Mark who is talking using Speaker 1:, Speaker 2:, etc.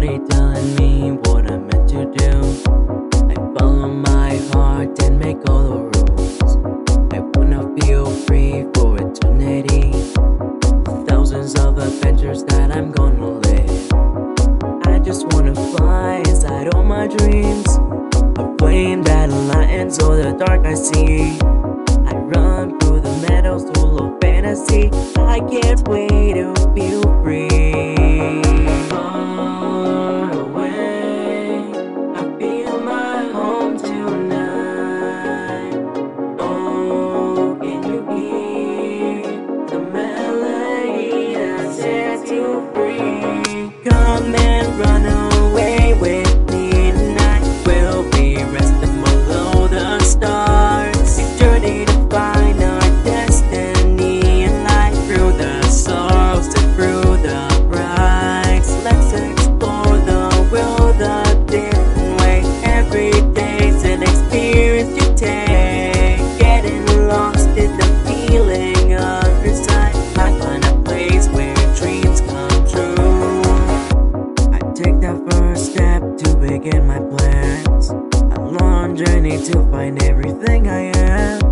Speaker 1: body telling me what I'm meant to do. I follow my heart and make all the rules. I wanna feel free for eternity. Thousands of adventures that I'm gonna live. I just wanna fly inside all my dreams. A flame that lights all the dark I see. need to find everything I am.